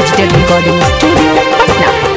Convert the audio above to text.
digital recording studio Patna